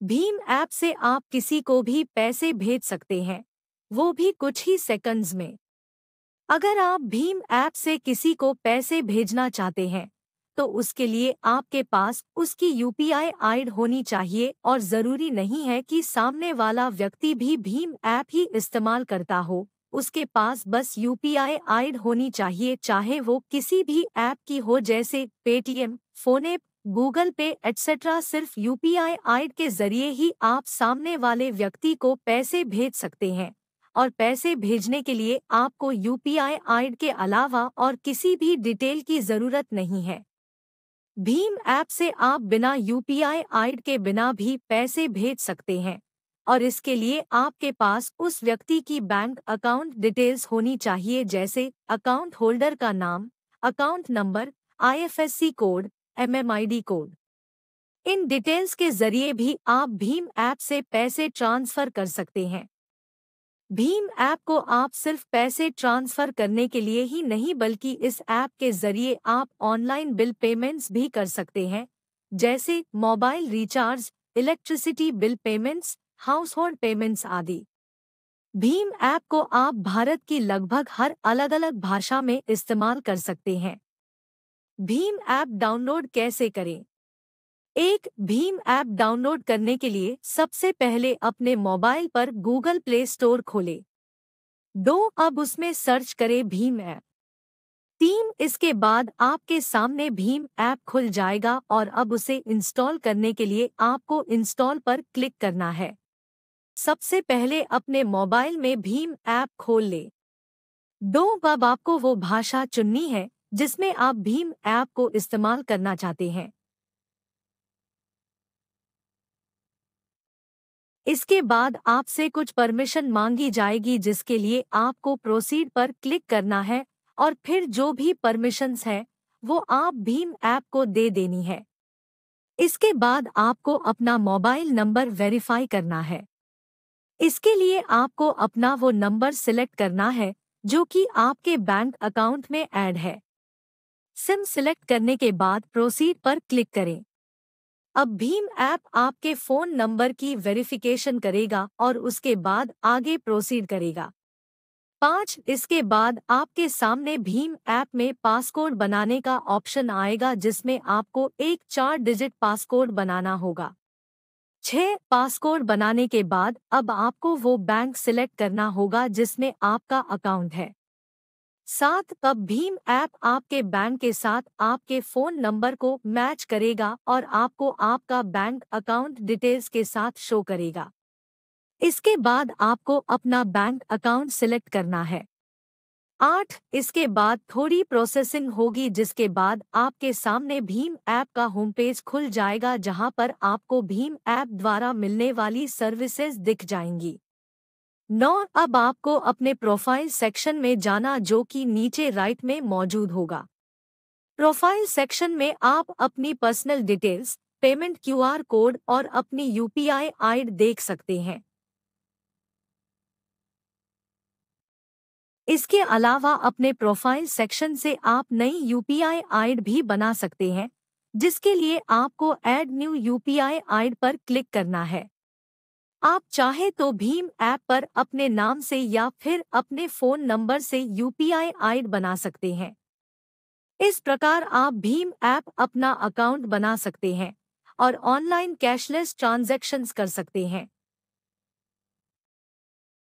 Bhim app से आप किसी को भी पैसे भेज सकते हैं, वो भी कुछ ही सेकंड्स में। अगर आप भीम ऐप से किसी को पैसे भेजना चाहते हैं तो उसके लिए आपके पास उसकी यूपीआई आईड होनी चाहिए और ज़रूरी नहीं है कि सामने वाला व्यक्ति भी भीम ऐप ही इस्तेमाल करता हो, उसके पास बस यूपीआई आईड होनी चाहिए, चाहे वो किसी भी ऐप की हो, जैसे Paytm PhonePe Google Pay etcetera सिर्फ़ यूपीआई आईड के ज़रिए ही आप सामने वाले व्यक्ति को पैसे भेज सकते हैं। और पैसे भेजने के लिए आपको यूपीआई आईड के अलावा और किसी भी डिटेल की ज़रूरत नहीं है। भीम ऐप से आप बिना यूपीआई आईड के बिना भी पैसे भेज सकते हैं। और इसके लिए आपके पास उस व्यक्ति की बैंक अकाउंट डिटेल्स होनी चाहिए, जैसे अकाउंट होल्डर का नाम, account number IFSC code MMID code इन डिटेल्स के ज़रिए भी आप भीम ऐप से पैसे ट्रांसफ़र कर सकते हैं। भीम ऐप को आप सिर्फ़ पैसे ट्रांसफ़र करने के लिए ही नहीं बल्कि इस ऐप के ज़रिए आप ऑनलाइन बिल पेमेंट्स भी कर सकते हैं, जैसे mobile recharge electricity bill payments household payments आदि। भीम ऐप को आप भारत की लगभग हर अलग अलग भाषा में इस्तेमाल कर सकते हैं। भीम ऐप डाउनलोड कैसे करें? एक, भीम ऐप डाउनलोड करने के लिए सबसे पहले अपने मोबाइल पर गूगल प्ले स्टोर खोलें। दो, अब उसमें सर्च करें भीम ऐप। तीन, इसके बाद आपके सामने भीम ऐप खुल जाएगा और अब उसे इंस्टॉल करने के लिए आपको इंस्टॉल पर क्लिक करना है। सबसे पहले अपने मोबाइल में भीम ऐप खोल ले। दो, अब आपको वो भाषा चुननी है जिसमें आप भीम ऐप को इस्तेमाल करना चाहते हैं। इसके बाद आपसे कुछ परमिशन मांगी जाएगी, जिसके लिए आपको प्रोसीड पर क्लिक करना है और फिर जो भी परमिशंस है, वो आप भीम ऐप को दे देनी है। इसके बाद आपको अपना मोबाइल नंबर वेरीफाई करना है। इसके लिए आपको अपना वो नंबर सिलेक्ट करना है, जो कि आपके बैंक अकाउंट में ऐड है। सिम सिलेक्ट करने के बाद प्रोसीड पर क्लिक करें। अब भीम ऐप आपके फ़ोन नंबर की वेरिफिकेशन करेगा और उसके बाद आगे प्रोसीड करेगा। पाँच, इसके बाद आपके सामने भीम ऐप में पासकोड बनाने का ऑप्शन आएगा जिसमें आपको एक चार डिजिट पासकोड बनाना होगा। छह पासकोड बनाने के बाद अब आपको वो बैंक सिलेक्ट करना होगा जिसमें आपका अकाउंट है। सात अब भीम ऐप आपके बैंक के साथ आपके फ़ोन नंबर को मैच करेगा और आपको आपका बैंक अकाउंट डिटेल्स के साथ शो करेगा। इसके बाद आपको अपना बैंक अकाउंट सिलेक्ट करना है। आठ, इसके बाद थोड़ी प्रोसेसिंग होगी जिसके बाद आपके सामने भीम ऐप का होम पेज खुल जाएगा जहाँ पर आपको भीम ऐप द्वारा मिलने वाली सर्विसेज़ दिख जाएँगी। नौ, अब आपको अपने प्रोफ़ाइल सेक्शन में जाना जो कि नीचे राइट में मौजूद होगा। प्रोफ़ाइल सेक्शन में आप अपनी personal details payment QR code और अपनी यूपीआई आईड देख सकते हैं। इसके अलावा अपने प्रोफ़ाइल सेक्शन से आप नई यूपीआई आईड भी बना सकते हैं, जिसके लिए आपको ऐड न्यू यूपीआई आईड पर क्लिक करना है। आप चाहे तो भीम ऐप पर अपने नाम से या फिर अपने फ़ोन नंबर से यूपीआई आईड बना सकते हैं। इस प्रकार आप भीम ऐप अपना अकाउंट बना सकते हैं और ऑनलाइन कैशलेस ट्रांजैक्शंस कर सकते हैं।